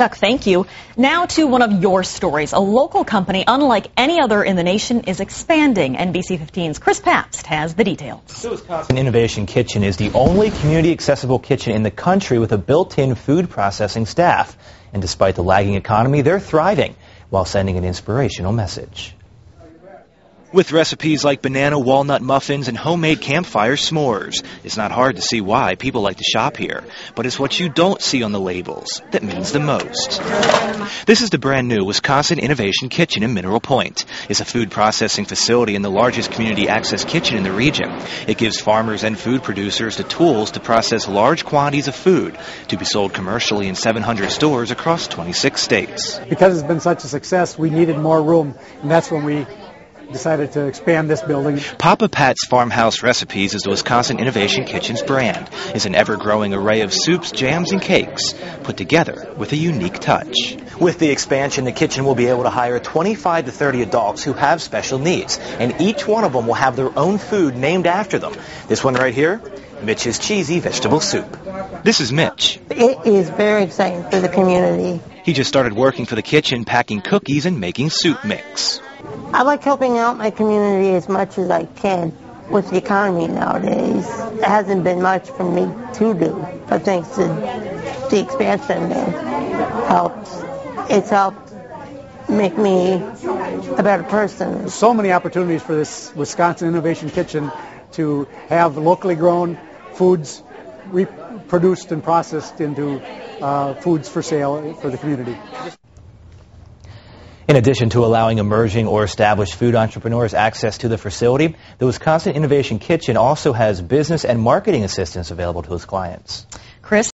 Chuck, thank you. Now to one of your stories. A local company, unlike any other in the nation, is expanding. NBC 15's Chris Pabst has the details. Wisconsin Innovation Kitchen is the only community accessible kitchen in the country with a built-in food processing staff. And despite the lagging economy, they're thriving while sending an inspirational message. With recipes like banana walnut muffins and homemade campfire s'mores, it's not hard to see why people like to shop here. But it's what you don't see on the labels that means the most. This is the brand new Wisconsin Innovation Kitchen in Mineral Point. It's a food processing facility and the largest community access kitchen in the region. It gives farmers and food producers the tools to process large quantities of food to be sold commercially in 700 stores across 26 states. Because it's been such a success, we needed more room, and that's when we decided to expand this building. Papa Pat's Farmhouse Recipes is the Wisconsin Innovation Kitchen's brand. It's an ever-growing array of soups, jams, and cakes put together with a unique touch. With the expansion, the kitchen will be able to hire 25 to 30 adults who have special needs, and each one of them will have their own food named after them. This one right here, Mitch's Cheesy Vegetable Soup. This is Mitch. It is very exciting for the community. He just started working for the kitchen, packing cookies and making soup mix. I like helping out my community as much as I can with the economy nowadays. It hasn't been much for me to do, but thanks to the expansion, it helped. It's helped make me a better person. So many opportunities for this Wisconsin Innovation Kitchen to have locally grown foods reproduced and processed into uh, foods for sale for the community. In addition to allowing emerging or established food entrepreneurs access to the facility, the Wisconsin Innovation Kitchen also has business and marketing assistance available to its clients. Chris?